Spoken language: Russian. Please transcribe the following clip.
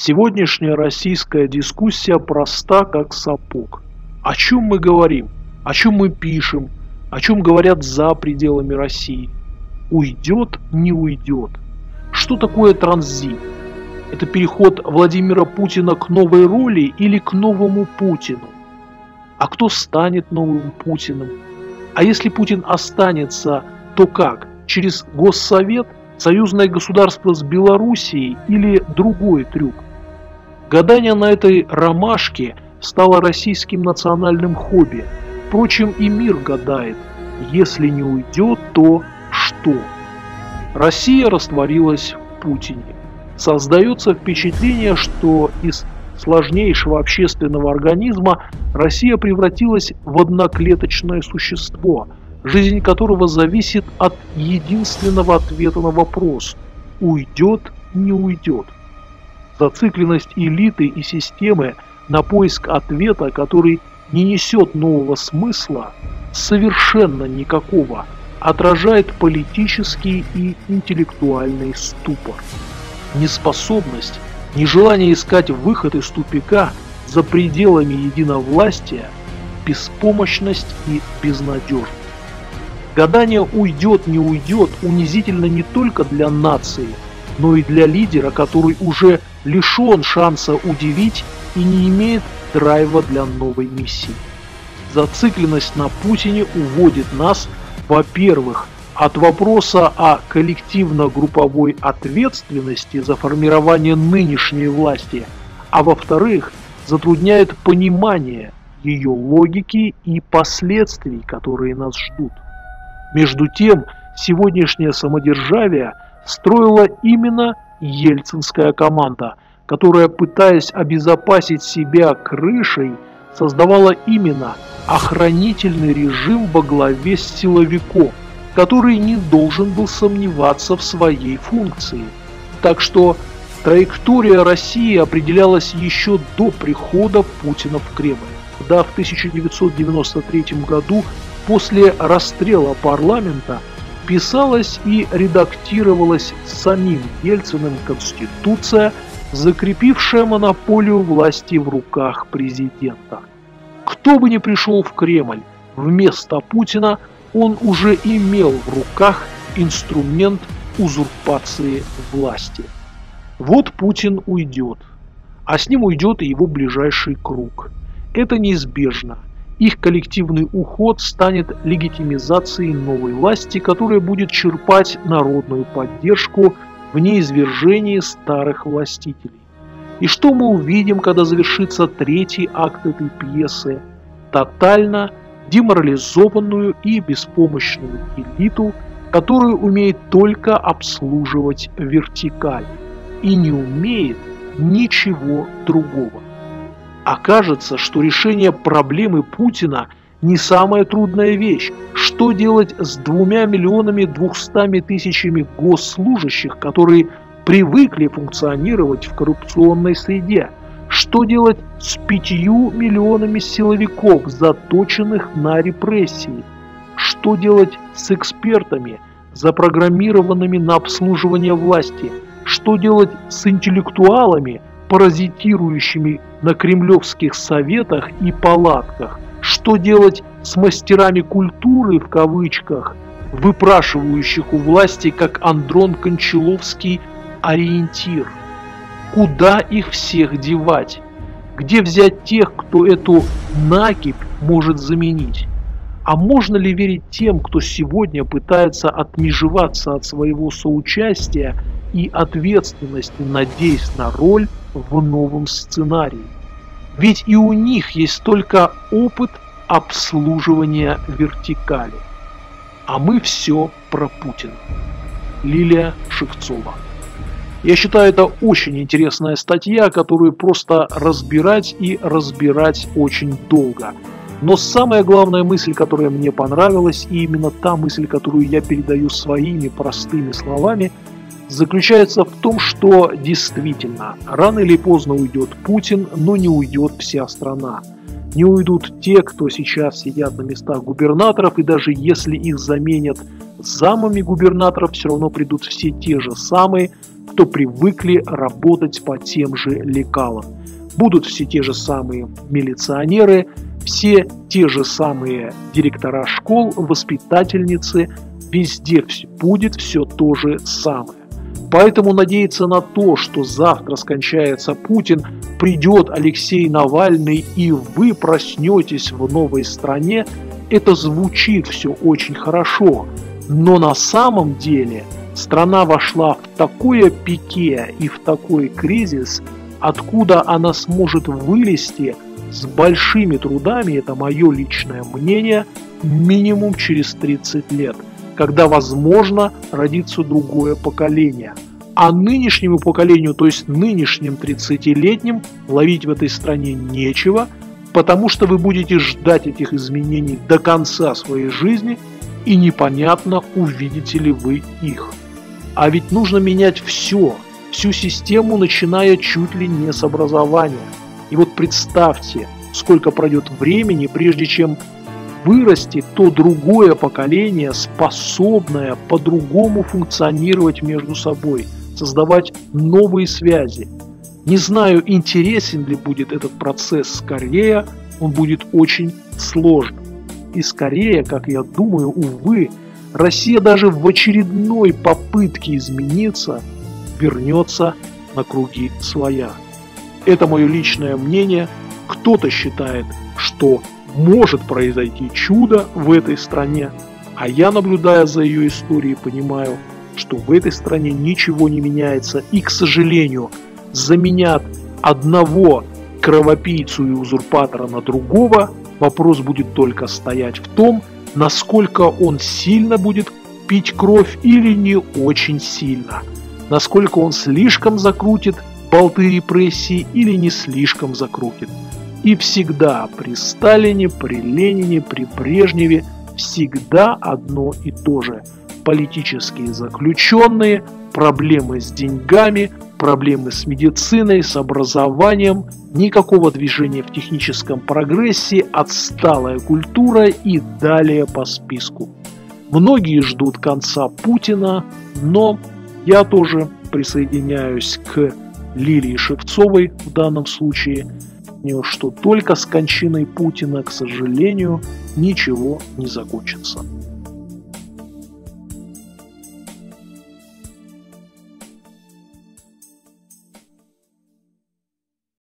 Сегодняшняя российская дискуссия проста, как сапог. О чем мы говорим? О чем мы пишем? О чем говорят за пределами России? Уйдет, не уйдет. Что такое транзит? Это переход Владимира Путина к новой роли или к новому Путину? А кто станет новым Путиным? А если Путин останется, то как? Через Госсовет, союзное государство с Белоруссией или другой трюк? Гадание на этой ромашке стало российским национальным хобби. Впрочем, и мир гадает. Если не уйдет, то что? Россия растворилась в Путине. Создается впечатление, что из сложнейшего общественного организма Россия превратилась в одноклеточное существо, жизнь которого зависит от единственного ответа на вопрос – уйдет, не уйдет. Зацикленность элиты и системы на поиск ответа, который не несет нового смысла, совершенно никакого, отражает политический и интеллектуальный ступор. Неспособность, нежелание искать выход из тупика за пределами единовластия, беспомощность и безнадежность. Гадание уйдет, не уйдет унизительно не только для нации, но и для лидера, который уже лишен шанса удивить и не имеет драйва для новой миссии. Зацикленность на Путине уводит нас, во-первых, от вопроса о коллективно-групповой ответственности за формирование нынешней власти, а во-вторых, затрудняет понимание ее логики и последствий, которые нас ждут. Между тем, сегодняшнее самодержавие строило именно ельцинская команда, которая, пытаясь обезопасить себя крышей, создавала именно охранительный режим во главе с силовиком, который не должен был сомневаться в своей функции. Так что траектория России определялась еще до прихода Путина в Кремль. Да, в 1993 году, после расстрела парламента, писалась и редактировалась самим Ельциным Конституция, закрепившая монополию власти в руках президента. Кто бы ни пришел в Кремль вместо Путина, он уже имел в руках инструмент узурпации власти. Вот Путин уйдет, а с ним уйдет и его ближайший круг. Это неизбежно – их коллективный уход станет легитимизацией новой власти, которая будет черпать народную поддержку в неизвержении старых властителей. И что мы увидим, когда завершится третий акт этой пьесы? Тотально деморализованную и беспомощную элиту, которую умеет только обслуживать вертикаль и не умеет ничего другого окажется, что решение проблемы Путина не самая трудная вещь. Что делать с двумя миллионами двухстами тысячами госслужащих, которые привыкли функционировать в коррупционной среде? Что делать с пятью миллионами силовиков, заточенных на репрессии? Что делать с экспертами, запрограммированными на обслуживание власти? Что делать с интеллектуалами, паразитирующими на кремлевских советах и палатках. Что делать с мастерами культуры, в кавычках, выпрашивающих у власти, как Андрон Кончаловский, ориентир? Куда их всех девать? Где взять тех, кто эту накипь может заменить? А можно ли верить тем, кто сегодня пытается отмежеваться от своего соучастия и ответственности, надеясь на роль в новом сценарии. Ведь и у них есть только опыт обслуживания вертикали. А мы все про Путина. Лилия Шевцова. Я считаю, это очень интересная статья, которую просто разбирать и разбирать очень долго. Но самая главная мысль, которая мне понравилась, и именно та мысль, которую я передаю своими простыми словами – заключается в том, что действительно рано или поздно уйдет Путин, но не уйдет вся страна. Не уйдут те, кто сейчас сидят на местах губернаторов, и даже если их заменят замами губернаторов, все равно придут все те же самые, в что привыкли работать по тем же лекалам. Будут все те же самые милиционеры, все те же самые директора школ, воспитательницы, везде будет все то же самое. Поэтому надеяться на то, что завтра скончается Путин, придет Алексей Навальный и вы проснетесь в новой стране, это звучит все очень хорошо. Но на самом деле страна вошла в такое пике и в такой кризис, откуда она сможет вылезти с большими трудами, это мое личное мнение, минимум через 30 лет – когда, возможно, родится другое поколение. А нынешнему поколению, то есть нынешним 30-летним, ловить в этой стране нечего, потому что вы будете ждать этих изменений до конца своей жизни, и непонятно, увидите ли вы их. А ведь нужно менять все, всю систему, начиная чуть ли не с образования. И вот представьте, сколько пройдет времени, прежде чем вырастет то другое поколение, способное по-другому функционировать между собой, создавать новые связи. Не знаю, интересен ли будет этот процесс скорее, он будет очень сложным. И скорее, как я думаю, увы, Россия даже в очередной попытке измениться вернется на круги своя. Это мое личное мнение. Кто-то считает, что может произойти чудо в этой стране, а я, наблюдая за ее историей, понимаю, что в этой стране ничего не меняется и, к сожалению, заменят одного кровопийцу и узурпатора на другого, вопрос будет только стоять в том, насколько он сильно будет пить кровь или не очень сильно, насколько он слишком закрутит болты репрессий или не слишком закрутит. И всегда при Сталине, при Ленине, при Брежневе всегда одно и то же. Политические заключенные, проблемы с деньгами, проблемы с медициной, с образованием, никакого движения в техническом прогрессе, отсталая культура и далее по списку. Многие ждут конца Путина, но я тоже присоединяюсь к Лилии Шевцовой в данном случае – что только с кончиной Путина, к сожалению, ничего не закончится.